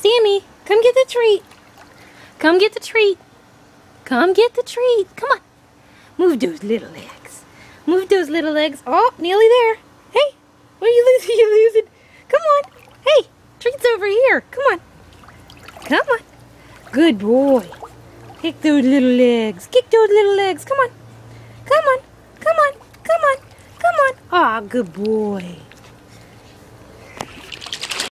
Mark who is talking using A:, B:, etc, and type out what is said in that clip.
A: Sammy, come get the treat. Come get the treat. Come get the treat. Come on. Move those little legs. Move those little legs. Oh, nearly there. Hey, what are you losing? You losing? Come on. Hey, treat's over here. Come on. Come on. Good boy. Kick those little legs. Kick those little legs. Come on. Come on. Come on. Come on. Come on. Ah, good boy.